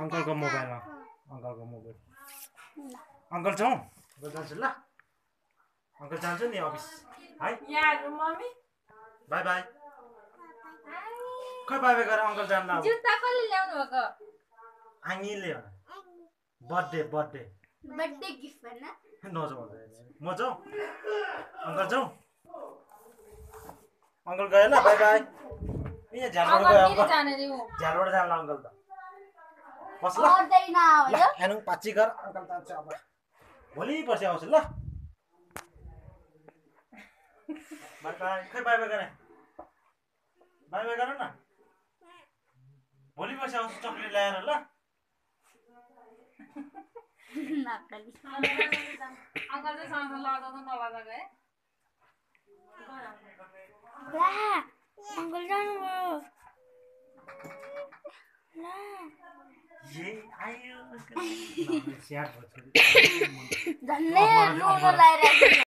अङ्कलको मोबाइलमा। अङ्कलको मोबाइल। अङ्कल जाउँ अङ्कल जान्छु ल। अङ्कल जान्छु नि अफिस। है? Bye bye. खै बाई बाई गरेर अङ्कल भएको? आङीले बर्थडे बर्थडे। बर्थडे गिफ्ट नजाउँ म जाउँ अङ्कल जाउँ अङ्कल गयो ल बाई बाई। यहाँ झ्यालबाट गयो अङ्कल। जाने झ्यालबाट जान्छ अङ्कल त। बस ल। पाची अङ्कल जान्छ अब भोलि पर्सि आउँछु ल। बाई बाई खै बाई बाई गरे बाई बाई गर न भोलि पर्सि आउँछु चक्लेट ल्याएर ल। अङ्कल चाहिँ सँग लजाउँदा नलजाएको है। झन्डै नुनो लगाइरहेको